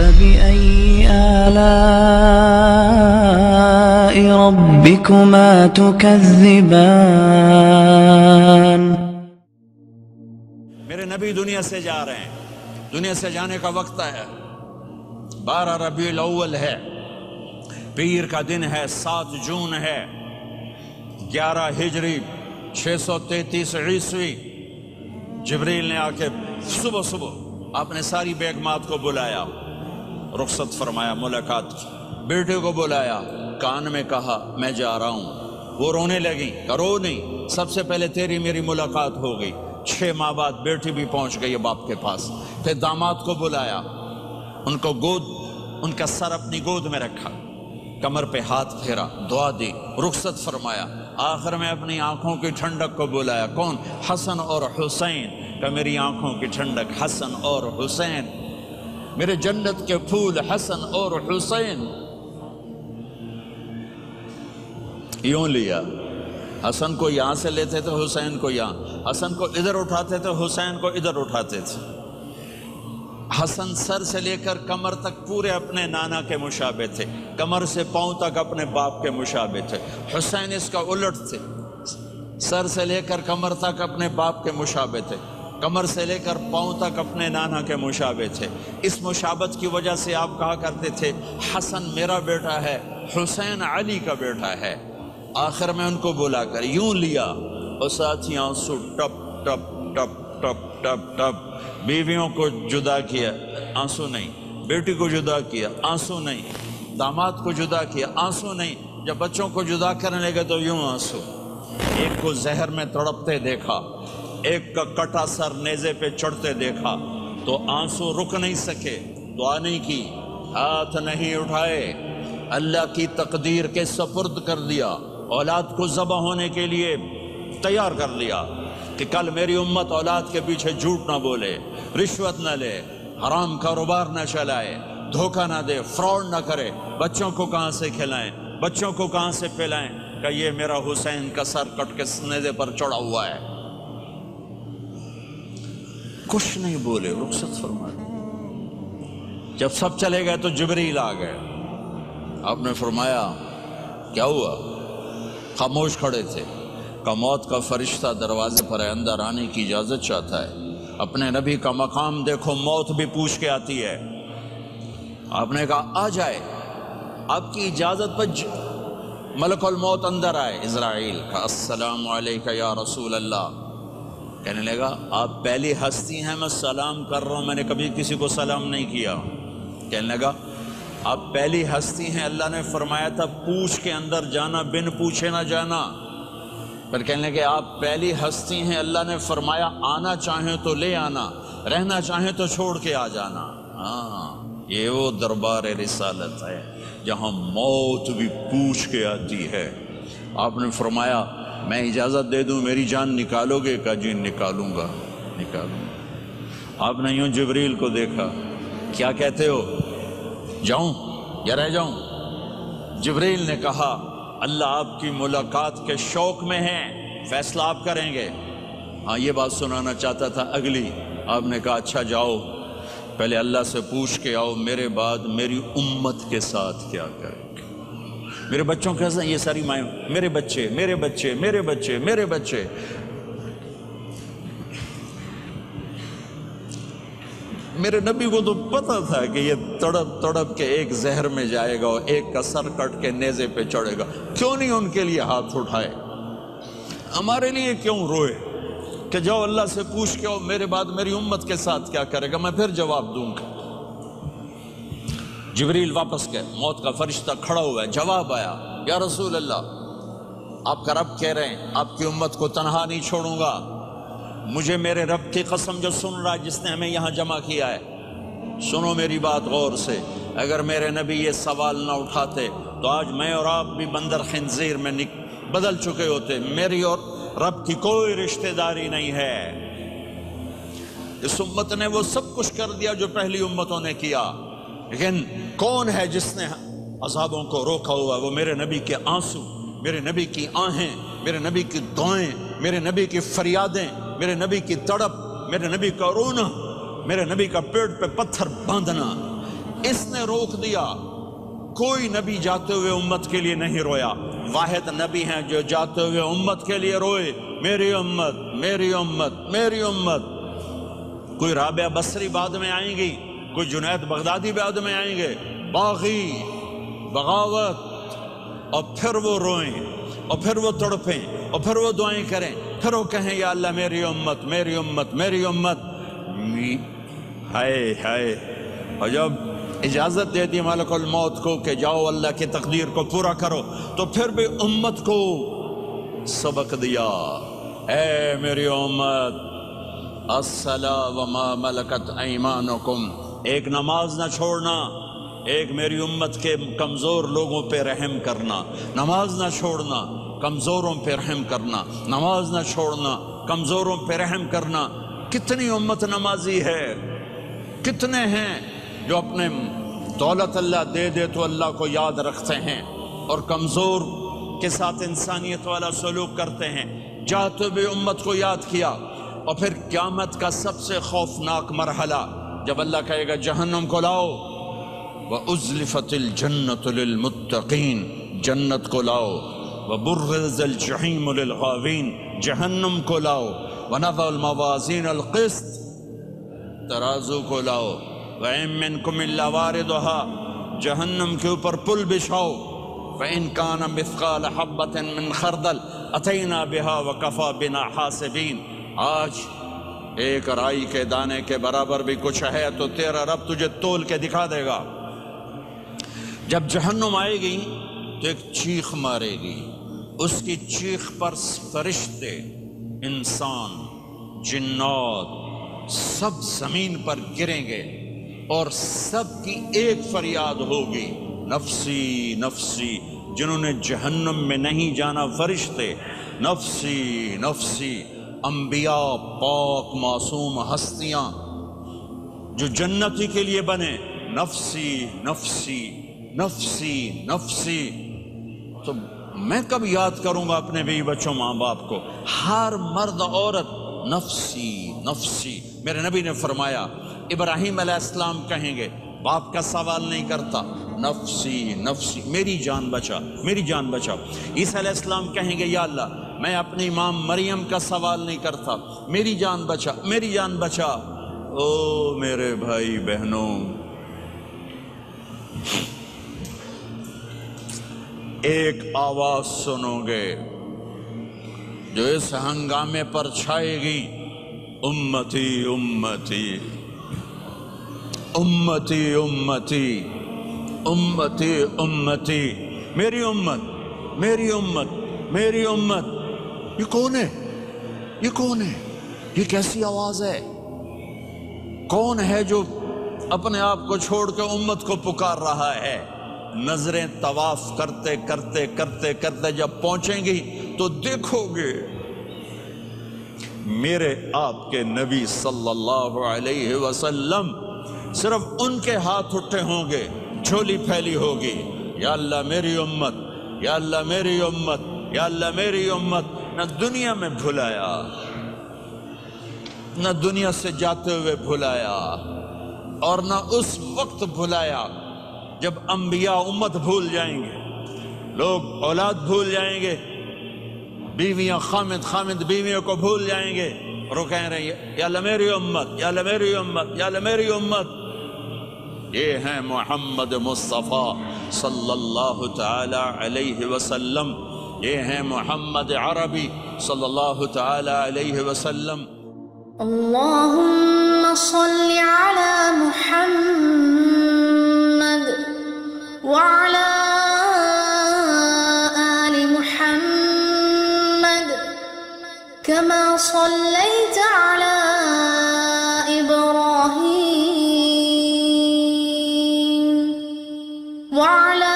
فبأي آلاء ربكما تكذبان؟ میرے نبی دنیا سے جا رہے ہیں۔ دنیا سے جانے کا وقت ہے۔ بارہ ربیع الاول ہے۔ پیر کا دن ہے، سات جون ہے۔ گیارہ ہجری، چھ سو تینتیس عیسوی۔ جبریل نے آ کے صبح صبح اپنے ساری بیگمات کو بلایا۔ رخصت فرمایا، ملاقات کی۔ بیٹے کو بلایا، کان میں کہا، میں جا رہا ہوں۔ وہ رونے لگی کرو نہیں، سب سے پہلے تیری میری ملاقات ہو گئی۔ چھ ماہ بعد بیٹی بھی پہنچ گئی باپ کے پاس۔ پھر داماد کو بلایا۔ ان کو گود، ان کا سر اپنی گود میں رکھا۔ کمر پہ ہاتھ پھیرا، دعا دی، رخصت فرمایا۔ آخر میں اپنی آنکھوں کی ٹھنڈک کو بلایا۔ کون؟ حسن اور حسین۔ کہ میری آنکھوں کی ٹھنڈک حسن اور حسین۔ میرے جنت کے پھول حسن اور حسین۔ یوں لیا۔ حسن کو یہاں سے لیتے تھے، حسین کو یہاں۔ حسن کو ادھر اٹھاتے تھے، حسین کو ادھر اٹھاتے تھے۔ حسن سر سے لے کر کمر تک پورے اپنے نانا کے مشابے تھے۔ کمر سے پاؤں تک اپنے باپ کے مشابے تھے۔ حسین اس کا الٹ تھے۔ سر سے لے کر کمر تک اپنے باپ کے مشابے تھے۔ کمر سے لے کر پاؤں تک اپنے نانا کے مشابے تھے۔ اس مشابت کی وجہ سے آپ کہا کرتے تھے، حسن میرا بیٹا ہے، حسین علی کا بیٹا ہے۔ آخر میں ان کو بلا کر، یوں لیا۔ اور ساتھی آنسو ٹپ ٹپ ٹپ ٹپ ٹپ ٹپ۔ بیویوں کو جدا کیا، آنسو نہیں۔ بیٹی کو جدا کیا، آنسو نہیں۔ داماد کو جدا کیا، آنسو نہیں۔ جب بچوں کو جدا کرنے لگے تو یوں آنسو۔ ایک کو زہر میں تڑپتے دیکھا۔ ایک کا کٹا سر نیزے پہ چڑھتے دیکھا تو آنسو رک نہیں سکے، دعا نہیں کی، ہاتھ نہیں اٹھائے۔ اللہ کی تقدیر کے سپرد کر دیا، اولاد کو ذبح ہونے کے لیے تیار کر لیا کہ کل میری امت اولاد کے پیچھے جھوٹ نہ بولے، رشوت نہ لے، حرام کاروبار نہ چلائے، دھوکہ نہ دے، فراڈ نہ کرے۔ بچوں کو کہاں سے کھلائیں؟ بچوں کو کہاں سے پلائیں کہ یہ میرا حسین کا سر کٹ کے نیزے پر چڑھا ہوا ہے۔ کچھ نہیں بولے، رخصت فرما دی جب سب چلے گئے تو جبریل آ گئے۔ آپ نے فرمایا، کیا ہوا؟ خاموش کھڑے تھے۔ کا موت کا فرشتہ دروازے پر ہے اندر آنے کی اجازت چاہتا ہے۔ اپنے نبی کا مقام دیکھو، موت بھی پوچھ کے آتی ہے۔ آپ نے کہا، آ جائے۔ آپ کی اجازت پر ج... ملک الموت اندر آئے۔ اسرائیل کا السلام علیکہ یا رسول اللہ کہنے لگا، آپ پہلی ہستی ہیں، میں سلام کر رہا ہوں، میں نے کبھی کسی کو سلام نہیں کیا۔ کہنے لگا، آپ پہلی ہستی ہیں، اللہ نے فرمایا تھا، پوچھ کے اندر جانا، بن پوچھے نہ جانا۔ پھر کہنے لگے، آپ پہلی ہستی ہیں، اللہ نے فرمایا، آنا چاہیں تو لے آنا، رہنا چاہیں تو چھوڑ کے آ جانا۔ ہاں یہ وہ دربار رسالت ہے، جہاں موت بھی پوچھ کے آتی ہے۔ آپ نے فرمایا میں اجازت دے دوں، میری جان نکالو گے، کا جی نکالوں گا نکالوں گا۔ آپ نے یوں جبریل کو دیکھا، کیا کہتے ہو؟ جاؤں، یا رہ جاؤں؟ جبریل نے کہا، اللہ آپ کی ملاقات کے شوق میں ہیں، فیصلہ آپ کریں گے۔ ہاں یہ بات سنانا چاہتا تھا اگلی۔ آپ نے کہا اچھا جاؤ، پہلے اللہ سے پوچھ کے آؤ، میرے بعد میری امت کے ساتھ کیا کریں گے؟ میرے بچوں کے ساتھ یہ ساری مائیں، میرے بچے میرے بچے میرے بچے میرے بچے۔ میرے نبی کو تو پتا تھا کہ یہ تڑپ تڑپ کے ایک زہر میں جائے گا اور ایک کا سر کٹ کے نیزے پہ چڑھے گا۔ کیوں نہیں ان کے لیے ہاتھ اٹھائے؟ ہمارے لیے کیوں روئے؟ کہ جاؤ اللہ سے پوچھ کے میرے بعد میری امت کے ساتھ کیا کرے گا؟ میں پھر جواب دوں گا۔ جبریل واپس گئے۔ موت کا فرشتہ کھڑا ہوا ہے۔ جواب آیا، یا رسول اللہ، آپ کا رب کہہ رہے ہیں، آپ کی امت کو تنہا نہیں چھوڑوں گا۔ مجھے میرے رب کی قسم جو سن رہا ہے، جس نے ہمیں یہاں جمع کیا ہے۔ سنو میری بات غور سے۔ اگر میرے نبی یہ سوال نہ اٹھاتے، تو آج میں اور آپ بھی بندر خنزیر میں بدل چکے ہوتے۔ میری اور رب کی کوئی رشتہ داری نہیں ہے۔ اس امت نے وہ سب کچھ کر دیا جو پہلی امتوں نے کیا۔ لیکن کون ہے جس نے عذابوں کو روکا ہوا وہ میرے نبی کے آنسو، میرے نبی کی آہیں میرے نبی کی دعائیں، میرے نبی کی فریادیں، میرے نبی کی تڑپ، میرے نبی کا رونا میرے نبی کا پیٹ پہ پتھر باندھنا۔ اس نے روک دیا۔ کوئی نبی جاتے ہوئے امت کے لیے نہیں رویا۔ واحد نبی ہیں جو جاتے ہوئے امت کے لیے روئے۔ میری امت میری امت میری امت۔ کوئی رابعہ بصری بعد میں آئیں گی؟ کوئی جنید بغدادی بعد میں آئیں گے؟ باغی، بغاوت، اور پھر وہ روئیں، اور پھر وہ تڑپیں، اور پھر وہ دعائیں کریں۔ پھر وہ کہیں، یا اللہ، میری امت میری امت میری امت۔ ہائے ہائے۔ اور جب اجازت دے دی مالک الموت کو کہ جاؤ اللہ کی تقدیر کو پورا کرو، تو پھر بھی امت کو سبق دیا۔ اے میری امت الصلاة وما ملکت ایمانکم۔ ایک نماز نہ چھوڑنا، ایک میری امت کے کمزور لوگوں پہ رحم کرنا۔ نماز نہ چھوڑنا، کمزوروں پہ رحم کرنا۔ نماز نہ چھوڑنا، کمزوروں پہ رحم کرنا۔ کتنی امت نمازی ہے، کتنے ہیں جو اپنے دولت اللہ دے دے تو اللہ کو یاد رکھتے ہیں اور کمزور کے ساتھ انسانیت والا سلوک کرتے ہیں۔ جاتے بھی امت کو یاد کیا اور پھر قیامت کا سب سے خوفناک مرحلہ جب اللہ کہے گا جہنم کو لاؤ وَأُزْلِفَتِ الْجَنَّةُ لِلْمُتَّقِينَ جنت کو لاؤ وَبُرِّزَ الْجَحِيمُ لِلْغَاوِينَ جہنم کو لاؤ وَنَضَعُ الْمَوَازِينَ الْقِسْطِ ترازو کو لاؤ وَإِن مِّنكُمْ إِلَّا وَارِدُهَا جہنم کے اوپر پل بچھاؤ وَإِن كَانَ مِثْقَالَ حَبَّةٍ مِّنْ خَرْدَلٍ أَتَيْنَا بِهَا وَكَفَى بِنَا حَاسِبِينَ آج ایک رائی کے دانے کے برابر بھی کچھ ہے تو تیرا رب تجھے تول کے دکھا دے گا۔ جب جہنم آئے گی تو ایک چیخ مارے گی۔ اس کی چیخ پر فرشتے، انسان، جنات، سب زمین پر گریں گے اور سب کی ایک فریاد ہوگی۔ نفسی نفسی، جنہوں نے جہنم میں نہیں جانا، فرشتے، نفسی نفسی۔ انبیاء پاک معصوم ہستیاں جو جنتی کے لیے بنے۔ نفسی نفسی نفسی نفسی۔ تو میں کب یاد کروں گا اپنے بیوی بچوں ماں باپ کو؟ ہر مرد عورت نفسی نفسی۔ میرے نبی نے فرمایا، ابراہیم علیہ السلام کہیں گے، باپ کا سوال نہیں کرتا۔ نفسی نفسی۔ میری جان بچا، میری جان بچا عیسیٰ علیہ السلام کہیں گے، یا اللہ میں اپنی امام مریم کا سوال نہیں کرتا۔ میری جان بچا، میری جان بچا۔ او میرے بھائی بہنوں، ایک آواز سنو گے۔ جو اس ہنگامے پر چھائے گی، امتی امتی۔ امتی امتی۔ امتی امتی۔ میری امت میری امت میری امت۔ یہ کون ہے؟ یہ کون ہے؟ یہ کیسی آواز ہے؟ کون ہے جو اپنے آپ کو چھوڑ کے امت کو پکار رہا ہے؟ نظریں طواف کرتے کرتے کرتے کرتے جب پہنچیں گی تو دیکھو گے۔ میرے آپ کے نبی صلی اللہ علیہ وسلم صرف ان کے ہاتھ اٹھے ہوں گے، جھولی پھیلی ہوگی۔ یا اللہ میری امت، یا اللہ میری امت، یا اللہ میری امت۔ نہ دنیا میں بھلایا، نہ دنیا سے جاتے ہوئے بھلایا اور نہ اس وقت بھلایا جب انبیاء امت بھول جائیں گے، لوگ اولاد بھول جائیں گے، بیویاں خامد خامد بیویوں کو بھول جائیں گے، اور وہ کہہ رہے ہیں، یا اللہ میری امت، یا اللہ میری امت، یا اللہ میری امت۔ یہ ہیں محمد مصطفیٰ صلی اللہ تعالی علیہ وسلم۔ یہ ہیں محمد عربی صلی اللہ تعالی علیہ وسلم۔ اللهم صل على محمد وعلى آل محمد كما صليت على إبراهيم وعلى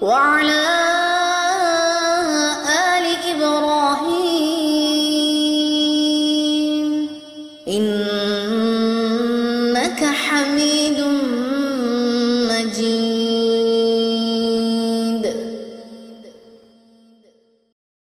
وعلى